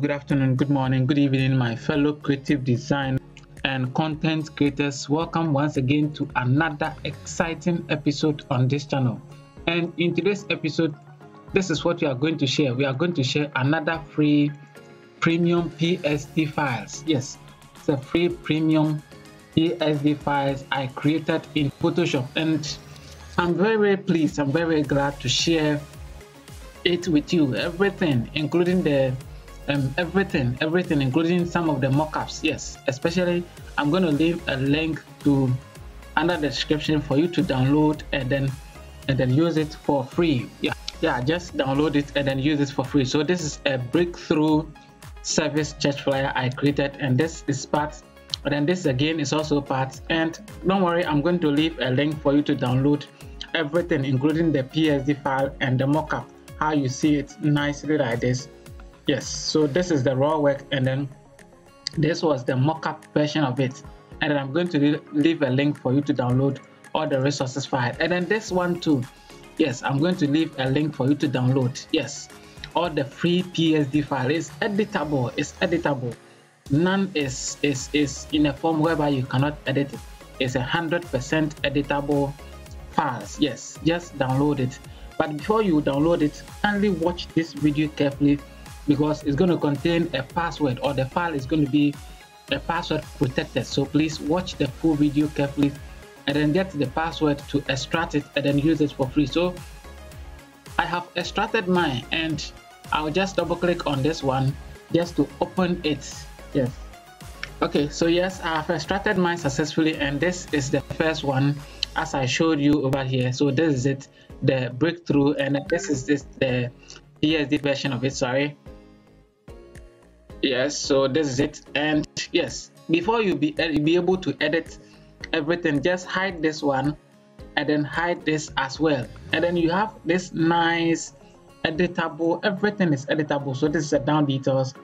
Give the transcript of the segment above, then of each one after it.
good afternoon, good morning, good evening, my fellow creative design and content creators. Welcome once again to another exciting episode on this channel. And in today's episode, this is what we are going to share. We are going to share another free premium PSD files. Yes, it's a free premium PSD files I created in Photoshop. And I'm very, very pleased. I'm very, very glad to share it with you. Everything, including the um, everything, everything, including some of the mockups. Yes, especially I'm going to leave a link to under the description for you to download and then and then use it for free. Yeah, yeah, just download it and then use it for free. So this is a breakthrough service church flyer I created, and this is part. And then this again is also part. And don't worry, I'm going to leave a link for you to download everything, including the PSD file and the mockup. How you see it nicely like this yes so this is the raw work and then this was the mock-up version of it. And then i'm going to leave a link for you to download all the resources file and then this one too. Yes i'm going to leave a link for you to download. Yes all the free psd file is editable it's editable. None is is is in a form whereby you cannot edit it. It's a hundred percent editable files. Yes just download it. But before you download it kindly watch this video carefully because it's going to contain a password or the file is going to be a password protected. So please watch the full video carefully and then get the password to extract it and then use it for free. So i have extracted mine and i'll just double click on this one just to open it. Yes. Okay so yes i have extracted mine successfully and this is the first one as i showed you over here. So this is it the breakthrough and this is this the PSD version of it sorry yes so this is it. And yes before you be, uh, be able to edit everything just hide this one and then hide this as well. And then you have this nice editable everything is editable. So this is the down details.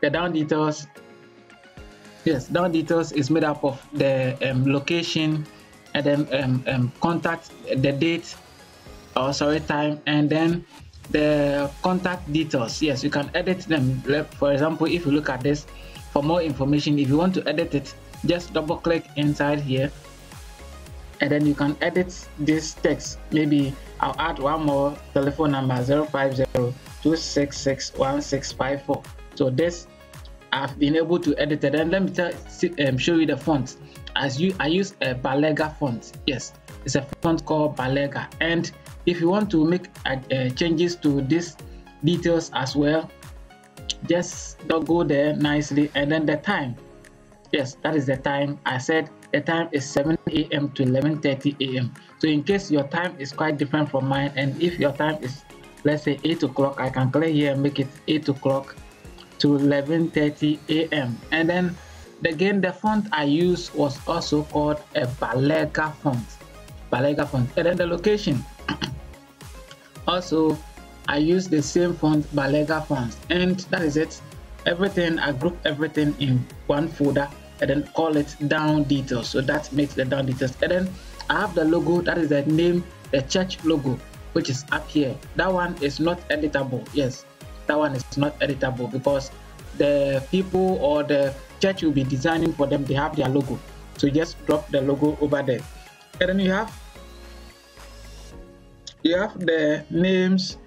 The down details yes down details is made up of the um, location and then um, um, contact the date or oh, sorry time and then the contact details. Yes you can edit them. For example if you look at this for more information if you want to edit it just double click inside here. And then you can edit this text. Maybe i'll add one more telephone number 050 so this i've been able to edit it. And let me tell, um, show you the font. As you i use a balega font. Yes it's a font called balega. And if you want to make uh, uh, changes to these details as well just go there nicely. And then the time. Yes that is the time. I said the time is 7 a.m to 11:30 a.m so in case your time is quite different from mine and if your time is let's say 8 o'clock i can click here and make it 8 o'clock to 11:30 a.m and then again the font i used was also called a balega font. Balega font. And then the location also I use the same font Balega fonts and that is it. Everything I group everything in one folder and then call it down details. So that makes the down details. And then I have the logo that is the name the church logo which is up here. That one is not editable. Yes that one is not editable because the people or the church will be designing for them. They have their logo. So just drop the logo over there. And then you have you have the names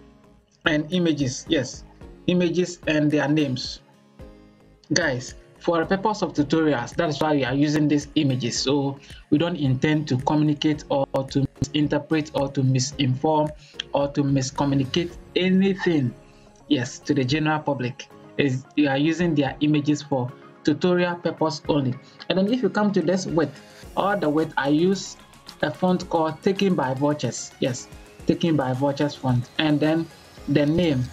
and images yes. Images and their names. Guys for the purpose of tutorials that's why we are using these images. So we don't intend to communicate or to misinterpret or to misinform or to miscommunicate anything. Yes to the general public. Is we are using their images for tutorial purpose only. And then if you come to this width all the width i use a font called taken by vultures. Yes taken by Vultures font. And then the name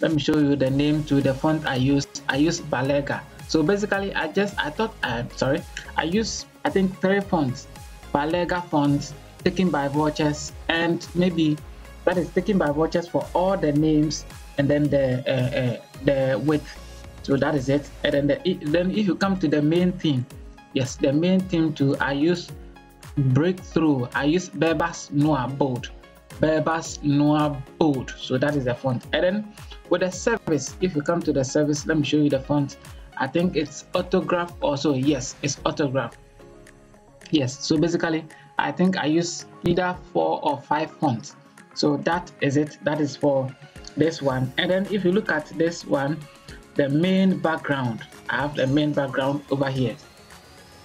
let me show you the name to the font I used I used Balega. So basically I just I thought I uh, sorry I used I think three fonts. Balega fonts taken by Vultures and maybe that is taken by Vultures for all the names and then the uh, uh, the width. So that is it. And then the, then if you come to the main theme yes the main theme too I use breakthrough. I use Bebas Neue bold Bebas Neue Bold. So that is the font. And then with the service if you come to the service let me show you the font. I think it's autograph also. Yes it's autograph. Yes so basically i think i use either four or five fonts. So that is it. That is for this one. And then if you look at this one the main background. I have the main background over here.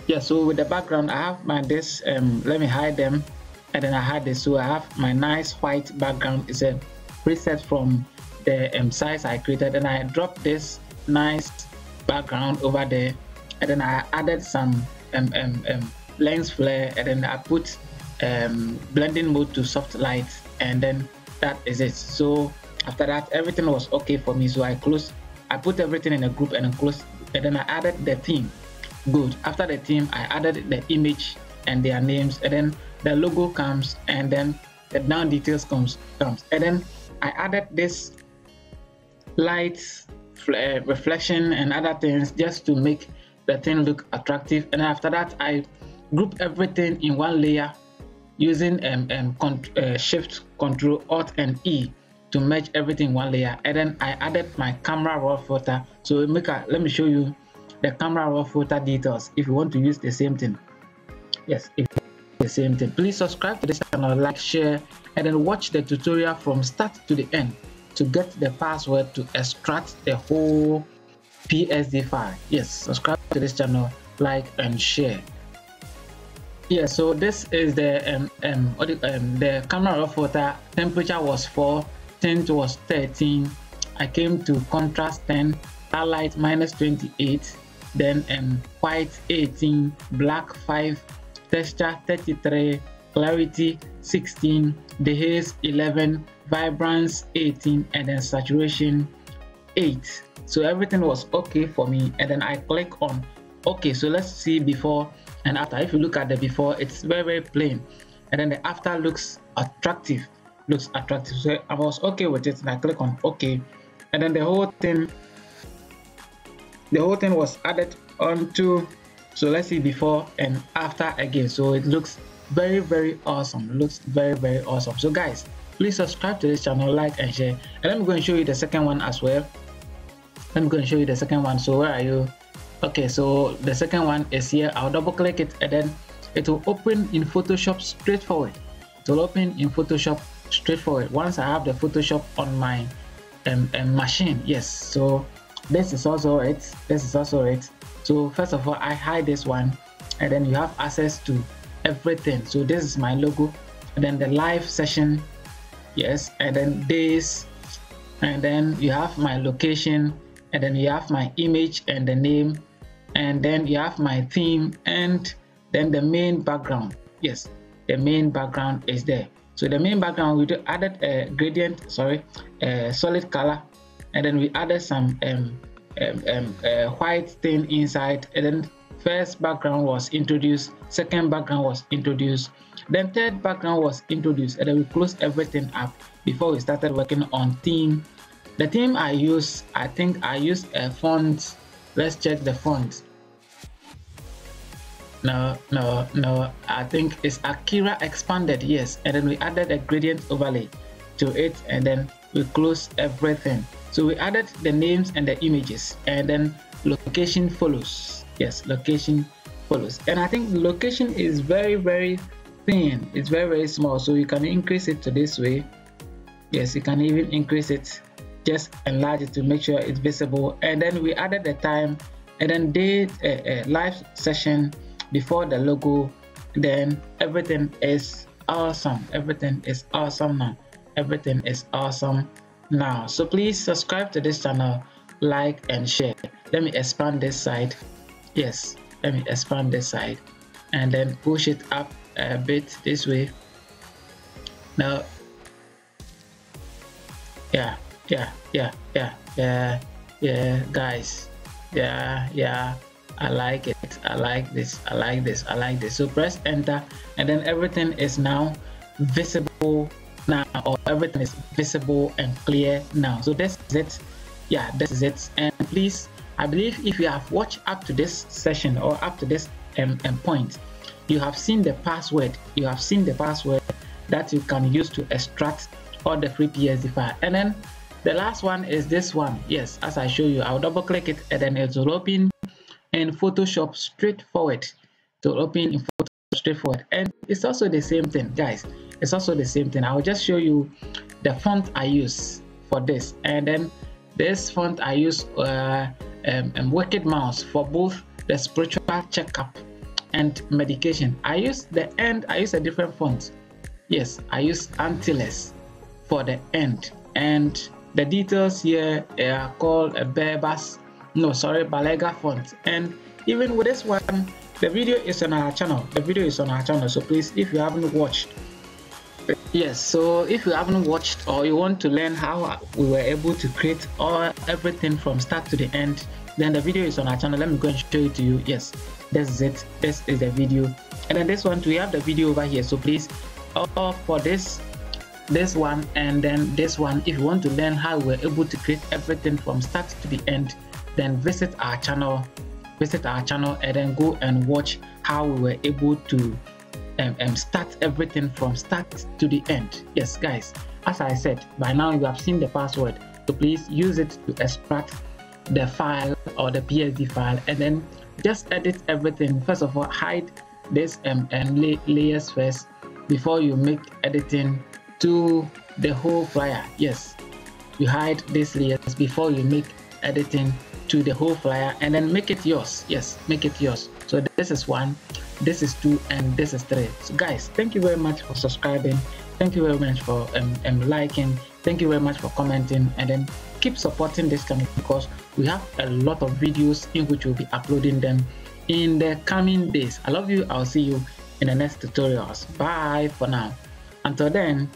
Yeah so with the background i have my this um let me hide them and then i had this so i have my nice white background. Is a preset from the um, size i created. And i dropped this nice background over there. And then i added some um, um, um lens flare. And then i put um, blending mode to soft light. And then that is it. So after that everything was okay for me. So i closed i put everything in a group and then closed. And then i added the theme. Good. After the theme i added the image and their names and then the logo comes and then the down details comes comes. And then i added this light uh, reflection and other things just to make the thing look attractive. And after that i group everything in one layer using um, um, con uh, shift control alt and e to merge everything in one layer. And then i added my camera raw filter so make a let me show you the camera raw filter details if you want to use the same thing yes if the same thing. Please subscribe to this channel like share and then watch the tutorial from start to the end to get the password to extract the whole psd file. Yes subscribe to this channel like and share. Yeah so this is the um, um, um the camera raw filter temperature was 4 tint was 13 i came to contrast 10 highlight minus 28 then um, white 18 black 5 texture 33 clarity 16 dehaze 11 vibrance 18 and then saturation 8 so everything was okay for me and then i click on okay. So let's see before and after. If you look at the before it's very very plain. And then the after looks attractive looks attractive. So i was okay with it and i click on okay. And then the whole thing the whole thing was added onto so let's see before and after again. So it looks very very awesome. Looks very very awesome. So guys please subscribe to this channel like and share. And i'm going to show you the second one as well. I'm going to show you the second one. So where are you? Okay so the second one is here. I'll double click it and then it will open in photoshop straightforward it will open in photoshop straightforward once i have the photoshop on my um, um, machine yes. So this is also it. This is also it so first of all i hide this one and then you have access to everything. So this is my logo and then the live session yes and then this and then you have my location and then you have my image and the name and then you have my theme and then the main background yes the main background is there. So the main background we added a gradient sorry a solid color and then we added some um, um, um, uh, white thing inside and then first background was introduced second background was introduced then third background was introduced and then we closed everything up before we started working on theme. The theme i use i think i use a font. Let's check the font. No no no i think it's akira expanded yes and then we added a gradient overlay to it and then we close everything. So we added the names and the images and then location follows. Yes location follows. And i think location is very very thin. It's very very small. So you can increase it to this way. Yes you can even increase it just enlarge it to make sure it's visible. And then we added the time and then did a, a live session before the logo. Then everything is awesome. Everything is awesome now everything is awesome now. So please subscribe to this channel like and share. Let me expand this side. Yes let me expand this side. And then push it up a bit this way. Now yeah yeah yeah yeah yeah yeah guys. Yeah yeah. I like it. I like this. I like this. I like this. So press enter and then everything is now visible now or everything is visible and clear now. So this is it. Yeah this is it. And please i believe if you have watched up to this session or up to this um, um, point you have seen the password. You have seen the password that you can use to extract all the free psd file. And then the last one is this one. Yes as i show you i'll double click it and then it will open in photoshop straightforward. To open in photoshop straightforward. And it's also the same thing guys it's also the same thing i'll just show you the font i use for this and then this font i use uh, um, um, wicked mouse for both the spiritual checkup and medication i use the end i use a different font yes i use antilles for the end and the details here are called a Bebas, no sorry, Balega font. And even with this one, the video is on our channel. The video is on our channel. So please, if you haven't watched, yes, so if you haven't watched or you want to learn how we were able to create all everything from start to the end, then the video is on our channel. Let me go and show it to you. Yes, this is it. This is the video. And then this one, we have the video over here. So please, all for this this one and then this one if you want to learn how we're able to create everything from start to the end then visit our channel visit our channel and then go and watch how we were able to um, um, start everything from start to the end. Yes guys as i said by now you have seen the password. So please use it to extract the file or the psd file and then just edit everything. First of all hide this um, and layers first before you make editing to the whole flyer. Yes you hide these layers before you make editing to the whole flyer and then make it yours. Yes make it yours. So this is one this is two and this is three. So guys thank you very much for subscribing. Thank you very much for um, um, liking. Thank you very much for commenting. And then keep supporting this channel because we have a lot of videos in which we'll be uploading them in the coming days. I love you. I'll see you in the next tutorials. Bye for now. Until then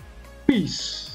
Peace.